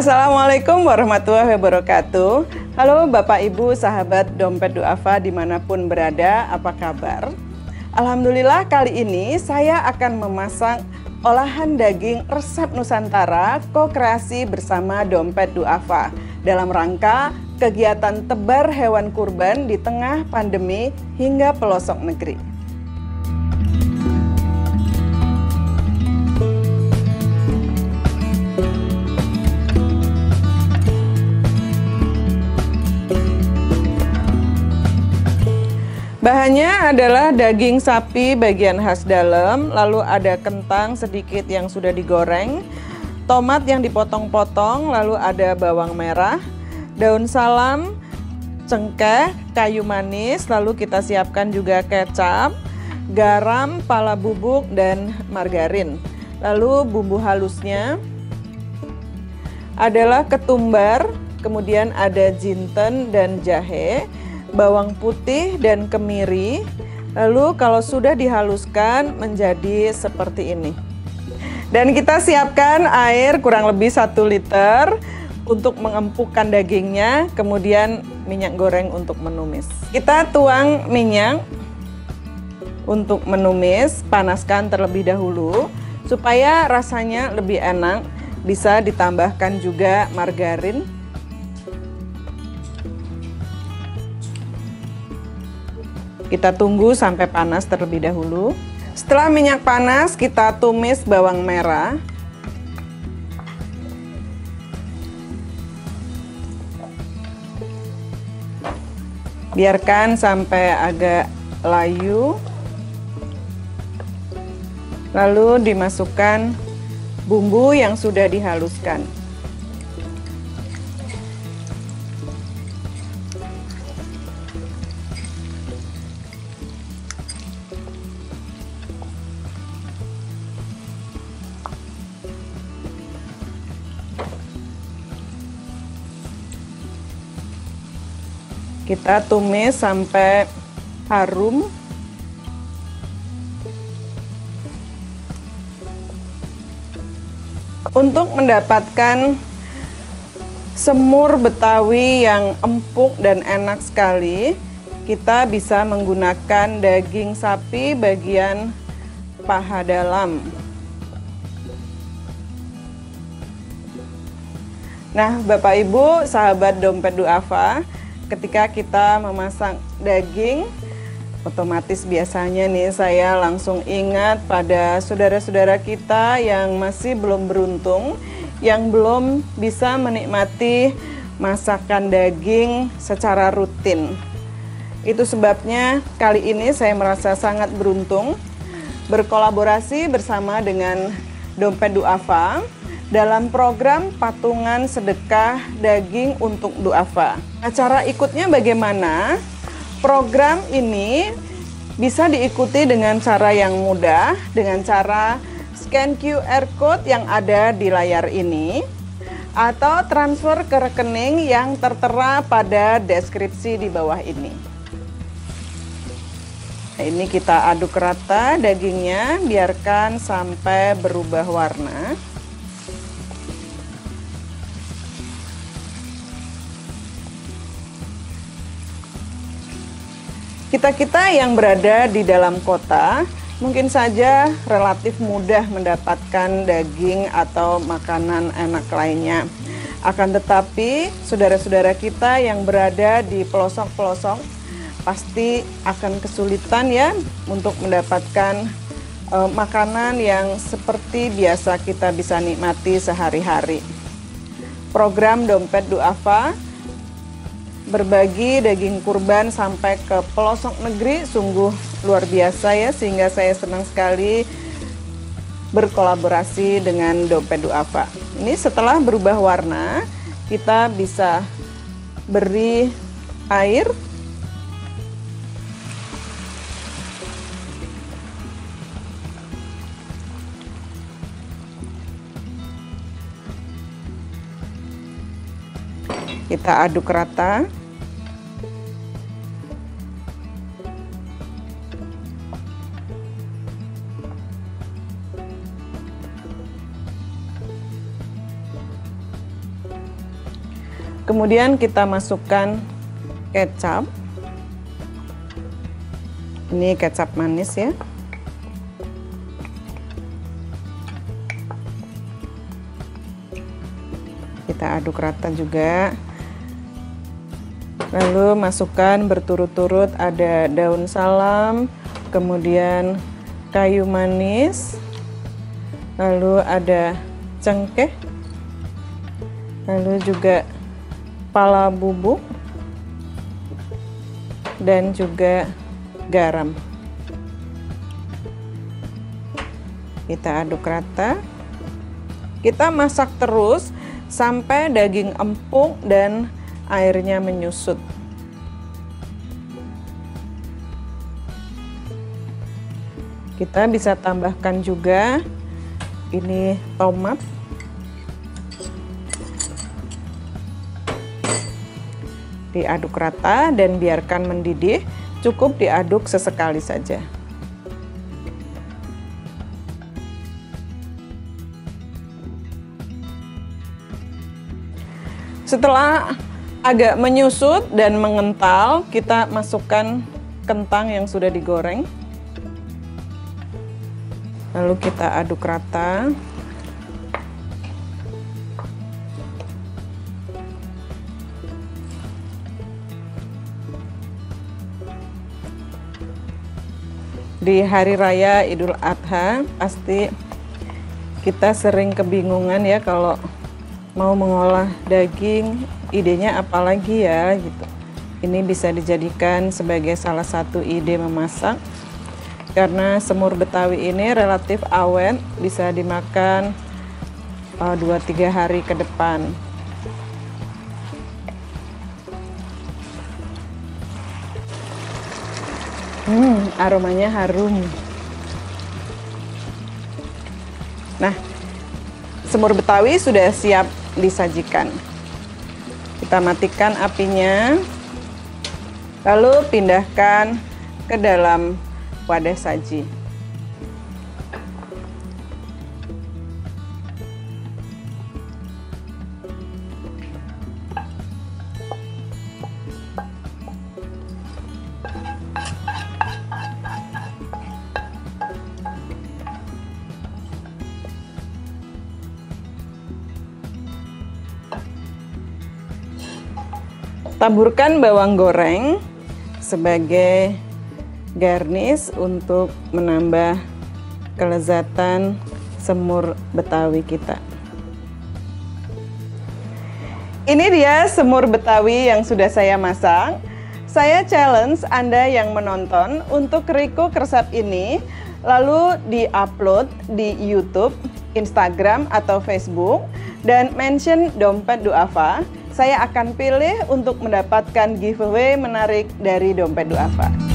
Assalamualaikum warahmatullahi wabarakatuh. Halo Bapak Ibu, sahabat Dompet Duafa di mana pun berada, apa kabar? Alhamdulillah kali ini saya akan memasang olahan daging resep Nusantara ko-kreasi bersama Dompet Duafa dalam rangka kegiatan tebar hewan kurban di tengah pandemi hingga pelosok negeri. Bahannya adalah daging sapi bagian khas dalam, lalu ada kentang sedikit yang sudah digoreng, tomat yang dipotong-potong, lalu ada bawang merah, daun salam, cengkeh, kayu manis, lalu kita siapkan juga kecap, garam, pala bubuk, dan margarin. Lalu bumbu halusnya adalah ketumbar, kemudian ada jinten dan jahe, bawang putih dan kemiri. Lalu kalau sudah dihaluskan menjadi seperti ini. Dan kita siapkan air kurang lebih 1 liter untuk mengempukkan dagingnya, kemudian minyak goreng untuk menumis. Kita tuang minyak untuk menumis, panaskan terlebih dahulu supaya rasanya lebih enak. Bisa ditambahkan juga margarin Kita tunggu sampai panas terlebih dahulu. Setelah minyak panas, kita tumis bawang merah. Biarkan sampai agak layu. Lalu dimasukkan bumbu yang sudah dihaluskan. Kita tumis sampai harum. Untuk mendapatkan semur betawi yang empuk dan enak sekali, kita bisa menggunakan daging sapi bagian paha dalam. Nah, Bapak Ibu, sahabat dompet duafa, ketika kita memasang daging otomatis biasanya nih saya langsung ingat pada saudara-saudara kita yang masih belum beruntung yang belum bisa menikmati masakan daging secara rutin. Itu sebabnya kali ini saya merasa sangat beruntung berkolaborasi bersama dengan Dompet Duafa dalam program patungan sedekah daging untuk duafa. Acara ikutnya bagaimana? Program ini bisa diikuti dengan cara yang mudah, dengan cara scan QR code yang ada di layar ini, atau transfer ke rekening yang tertera pada deskripsi di bawah ini. Nah, ini kita aduk rata dagingnya, biarkan sampai berubah warna. Kita-kita yang berada di dalam kota mungkin saja relatif mudah mendapatkan daging atau makanan enak lainnya. Akan tetapi, saudara-saudara kita yang berada di pelosok-pelosok pasti akan kesulitan ya untuk mendapatkan uh, makanan yang seperti biasa kita bisa nikmati sehari-hari. Program Dompet Duafa berbagi daging kurban sampai ke pelosok negeri sungguh luar biasa ya sehingga saya senang sekali berkolaborasi dengan Dompet Duafa. Ini setelah berubah warna, kita bisa beri air kita aduk rata Kemudian kita masukkan kecap. Ini kecap manis ya. Kita aduk rata juga. Lalu masukkan berturut-turut ada daun salam, kemudian kayu manis, lalu ada cengkeh, lalu juga pala bubuk, dan juga garam. Kita aduk rata. Kita masak terus sampai daging empuk dan airnya menyusut. Kita bisa tambahkan juga ini tomat. Diaduk rata dan biarkan mendidih, cukup diaduk sesekali saja. Setelah agak menyusut dan mengental, kita masukkan kentang yang sudah digoreng. Lalu kita aduk rata. Di hari raya Idul Adha pasti kita sering kebingungan ya kalau mau mengolah daging idenya apalagi ya gitu. Ini bisa dijadikan sebagai salah satu ide memasak karena semur Betawi ini relatif awet, bisa dimakan 2-3 uh, hari ke depan. Hmm, aromanya harum. Nah, semur Betawi sudah siap disajikan. Kita matikan apinya. Lalu pindahkan ke dalam wadah saji. Taburkan bawang goreng sebagai garnish untuk menambah kelezatan semur betawi kita. Ini dia semur betawi yang sudah saya masak. Saya challenge Anda yang menonton untuk recook resep ini lalu di-upload di YouTube, Instagram atau Facebook dan mention dompet duafa saya akan pilih untuk mendapatkan giveaway menarik dari Dompet Duafa.